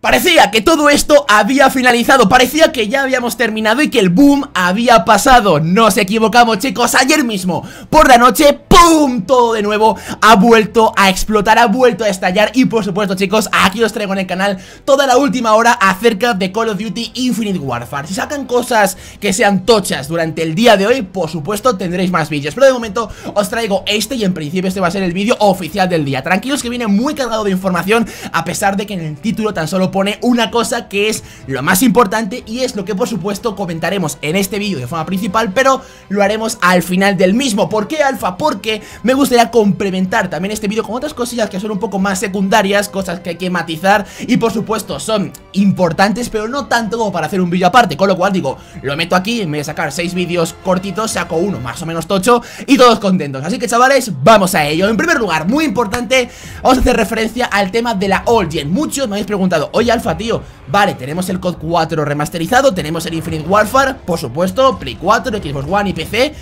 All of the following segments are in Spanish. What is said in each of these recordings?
Parecía que todo esto había finalizado, parecía que ya habíamos terminado y que el boom había pasado. Nos equivocamos chicos, ayer mismo por la noche, ¡pum! Todo de nuevo ha vuelto a explotar, ha vuelto a estallar Y por supuesto chicos, aquí os traigo en el canal toda la última hora acerca de Call of Duty Infinite Warfare Si sacan cosas que sean tochas durante el día de hoy, por supuesto tendréis más vídeos Pero de momento os traigo este y en principio este va a ser el vídeo oficial del día Tranquilos que viene muy cargado de información a pesar de que en el título tan solo pone una cosa que es lo más importante y es lo que por supuesto comentaremos en este vídeo de forma principal, pero lo haremos al final del mismo. ¿Por qué alfa? Porque me gustaría complementar también este vídeo con otras cosillas que son un poco más secundarias, cosas que hay que matizar y por supuesto son importantes, pero no tanto como para hacer un vídeo aparte, con lo cual digo, lo meto aquí, en vez de sacar seis vídeos cortitos, saco uno más o menos tocho y todos contentos. Así que chavales, vamos a ello. En primer lugar, muy importante, vamos a hacer referencia al tema de la All Gen. Muchos me habéis preguntado, oye Alfa, tío Vale, tenemos el COD 4 remasterizado Tenemos el Infinite Warfare, por supuesto Play 4, Xbox One y PC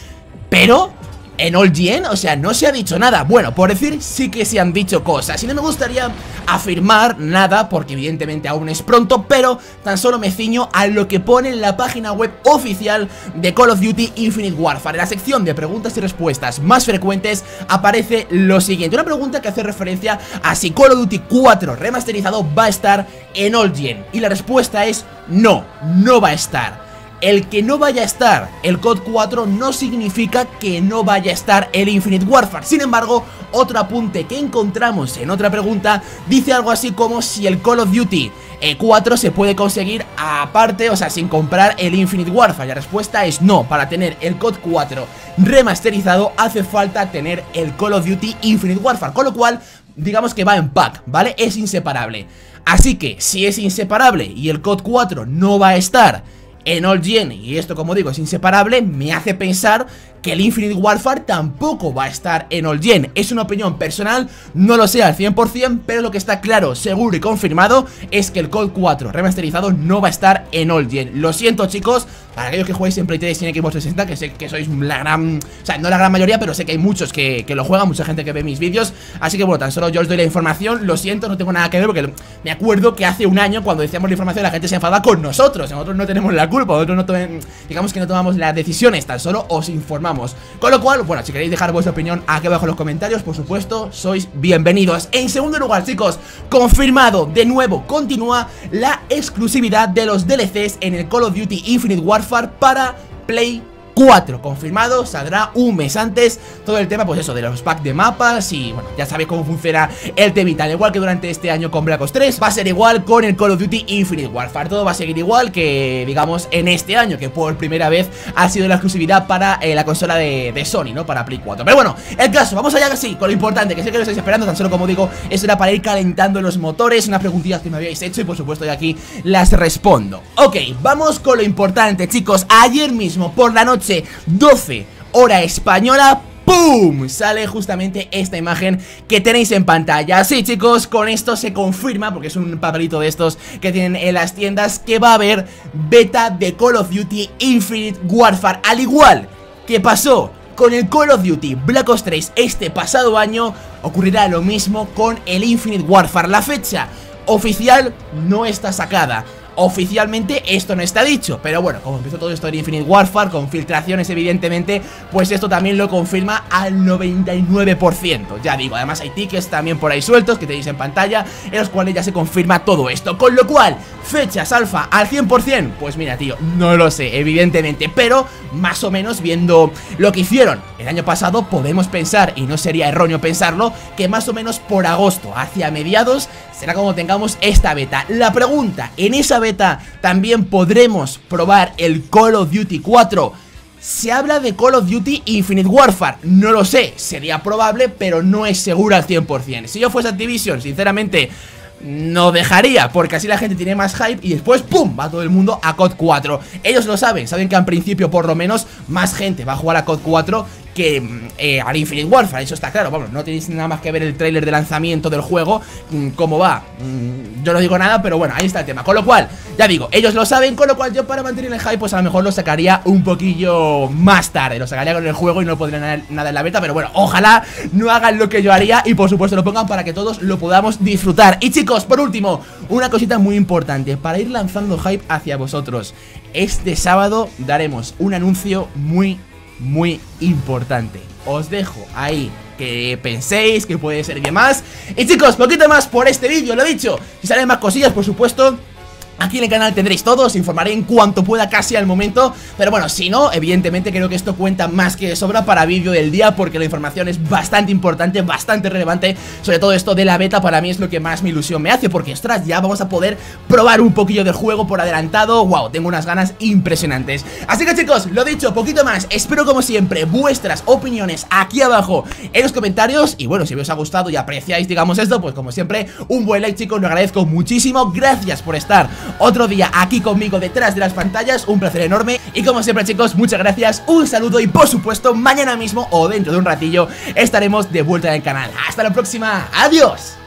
Pero en All Gen, o sea, no se ha dicho nada. Bueno, por decir, sí que se han dicho cosas Y no me gustaría afirmar nada Porque evidentemente aún es pronto Pero tan solo me ciño a lo que pone en la página web oficial De Call of Duty Infinite Warfare. En la sección de preguntas y respuestas más frecuentes Aparece lo siguiente. Una pregunta que hace referencia a si Call of Duty 4 remasterizado va a estar en All Gen Y la respuesta es no, no va a estar el que no vaya a estar el COD 4 no significa que no vaya a estar el Infinite Warfare. Sin embargo, otro apunte que encontramos en otra pregunta dice algo así como si el Call of Duty 4 se puede conseguir aparte, o sea, sin comprar el Infinite Warfare. La respuesta es no, para tener el COD 4 remasterizado hace falta tener el Call of Duty Infinite Warfare Con lo cual, digamos que va en pack, ¿vale? Es inseparable. Así que, si es inseparable y el COD 4 no va a estar en All Gen, y esto como digo es inseparable, me hace pensar que el Infinite Warfare tampoco va a estar en All Gen. Es una opinión personal, no lo sé al 100%, pero lo que está claro, seguro y confirmado es que el Cold 4 remasterizado no va a estar en All Gen. Lo siento chicos, para aquellos que jueguéis en Play 3 y en Xbox 60, que sé que sois la gran... O sea, no la gran mayoría, pero sé que hay muchos que, que lo juegan, mucha gente que ve mis vídeos. Así que bueno, tan solo yo os doy la información, lo siento, no tengo nada que ver porque me acuerdo que hace un año cuando decíamos la información la gente se enfadaba con nosotros. Nosotros no tenemos la culpa, nosotros no digamos que no tomamos las decisiones, tan solo os informamos con lo cual, bueno, si queréis dejar vuestra opinión aquí abajo en los comentarios, por supuesto, sois bienvenidos. En segundo lugar, chicos, confirmado de nuevo, continúa la exclusividad de los DLCs en el Call of Duty Infinite Warfare para Play 4 confirmado, saldrá un mes antes. Todo el tema, pues eso, de los packs de mapas Y bueno, ya sabéis cómo funciona el temita. Al igual que durante este año con Black Ops 3 Va a ser igual con el Call of Duty Infinite Warfare. Todo va a seguir igual que, digamos, en este año Que por primera vez ha sido la exclusividad para eh, la consola de, Sony, ¿no? Para Play 4 Pero bueno, el caso, vamos allá así Con lo importante, que sé que lo estáis esperando Tan solo como digo, eso era para ir calentando los motores Una preguntilla que me habíais hecho y por supuesto de aquí las respondo. Ok, vamos con lo importante, chicos. Ayer mismo, por la noche 12 hora española ¡Pum! Sale justamente esta imagen que tenéis en pantalla. Sí chicos, con esto se confirma Porque es un papelito de estos que tienen en las tiendas Que va a haber beta de Call of Duty Infinite Warfare. Al igual que pasó con el Call of Duty Black Ops 3 este pasado año Ocurrirá lo mismo con el Infinite Warfare. La fecha oficial no está sacada Oficialmente esto no está dicho, pero bueno, como empezó todo esto en Infinite Warfare, con filtraciones evidentemente, pues esto también lo confirma al 99%. Ya digo, además hay tickets también por ahí sueltos que tenéis en pantalla, en los cuales ya se confirma todo esto. Con lo cual, fechas alfa al 100%, pues mira tío, no lo sé, evidentemente, pero más o menos viendo lo que hicieron el año pasado, podemos pensar, y no sería erróneo pensarlo, que más o menos por agosto, hacia mediados, será como tengamos esta beta. La pregunta, en esa beta también podremos probar el Call of Duty 4. Se habla de Call of Duty Infinite Warfare, no lo sé, sería probable, pero no es seguro al 100%. Si yo fuese Activision, sinceramente, no dejaría, porque así la gente tiene más hype y después ¡pum! va todo el mundo a COD 4. Ellos lo saben, saben que al principio por lo menos más gente va a jugar a COD 4 que eh, al Warfare, eso está claro, vamos, no tenéis nada más que ver el tráiler de lanzamiento del juego, mm, cómo va, mm, yo no digo nada, pero bueno, ahí está el tema, con lo cual, ya digo, ellos lo saben, con lo cual yo para mantener el hype, pues a lo mejor lo sacaría un poquillo más tarde, lo sacaría con el juego y no podría nada, nada en la beta, pero bueno, ojalá no hagan lo que yo haría y por supuesto lo pongan para que todos lo podamos disfrutar. Y chicos, por último, una cosita muy importante, para ir lanzando hype hacia vosotros, este sábado daremos un anuncio muy, muy importante. Os dejo ahí que penséis que puede ser bien más. Y chicos, poquito más por este vídeo, lo dicho. Si salen más cosillas, por supuesto, Aquí en el canal tendréis todo, os informaré en cuanto pueda casi al momento. Pero bueno, si no, evidentemente creo que esto cuenta más que de sobra para vídeo del día Porque la información es bastante importante, bastante relevante. Sobre todo esto de la beta para mí es lo que más mi ilusión me hace Porque, ostras, ya vamos a poder probar un poquillo del juego por adelantado. Wow, tengo unas ganas impresionantes. Así que chicos, lo dicho, poquito más. Espero como siempre vuestras opiniones aquí abajo en los comentarios. Y bueno, si os ha gustado y apreciáis, digamos esto Pues como siempre, un buen like chicos, lo agradezco muchísimo. Gracias por estar otro día aquí conmigo detrás de las pantallas Un placer enorme. Y como siempre chicos, muchas gracias Un saludo y por supuesto mañana mismo o dentro de un ratillo Estaremos de vuelta en el canal. Hasta la próxima, adiós